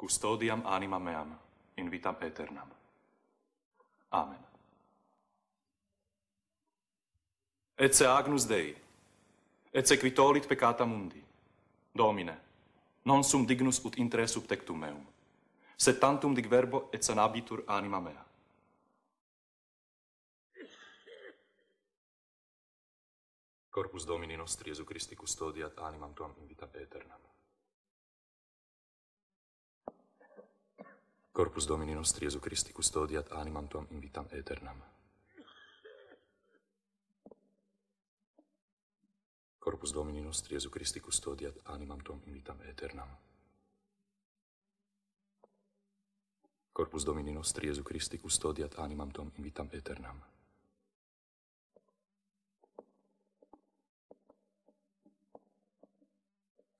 custodiam anima meam, in vitam aeternam. Amen. Et agnus Dei, et qui quitolit peccata mundi, Domine, non sum dignus ut intre subtectum meum, sed tantum dic verbo et sanabitur anima mea. Corpus Domini nostri Jesu Christi custodiat animam tuam in vitam aeternam. Corpus Domini nostri Iesu Christi custodiat animam tuam in vitam aeternam. Corpus Domini nostri Iesu Christi custodiat animam tuam in vitam aeternam. Corpus Domini nostri Iesu Christi custodiat animam tuam in vitam aeternam.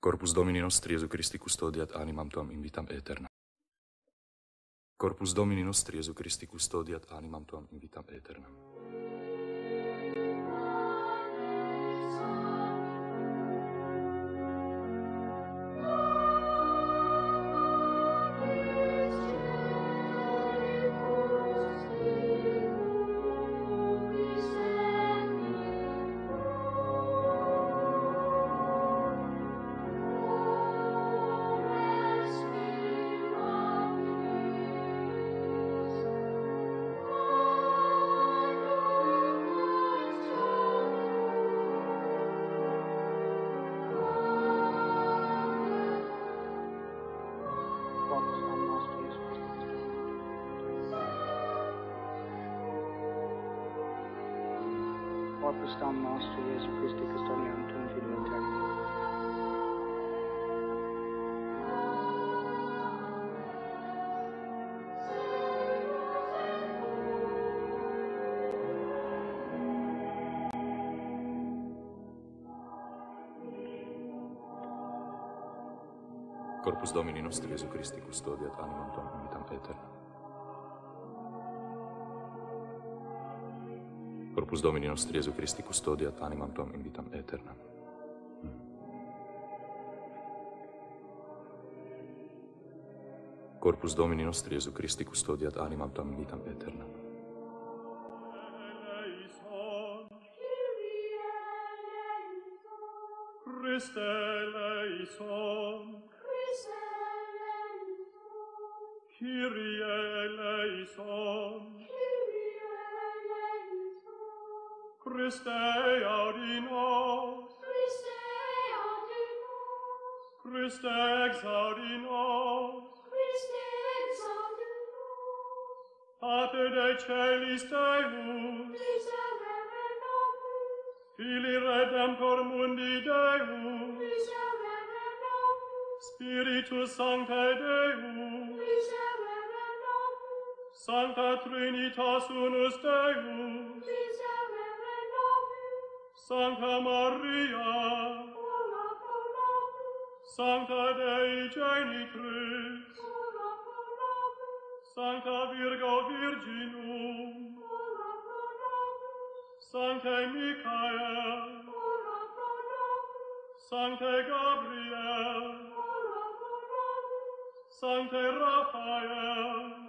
Corpus Domini nostri Iesu Christi custodiat animam tuam in vitam aeternam. Corpus Domini nostri Iesu Christi custodiat animam tuam in vitam aeternam. Pakistan Master Jesu Christi Kastanie Anton Fidelitari. Corpus Domini nostri Gesù Christi custodiat animam tuam in vitam eterna. Corpus Domini nostri Jesu Christi custodiat animam tuam in vitam aeternam. Hmm. Corpus Domini nostri Jesu Christi custodiat animam tuam in vitam aeternam. Christe eleison. Christe eleison. Kyrie eleison. Kyrie eleison. Christe adino Christe adino Christe exaudino Christe exaudino Pater de celis Deus. Miserere nobis. Fili redemptor mundi Deus. Miserere nobis. Spiritus Sancte Deus. Miserere nobis. Sancta Trinitas unus Deus. Sancta Maria, ora pro nobis, Sancta Dei Genitrix, ora pro nobis, Sancta Virgo Virginum, ora pro nobis, Sancte Michael, ora pro nobis, Sancte Gabriel, ora pro nobis, Sancte Raphael,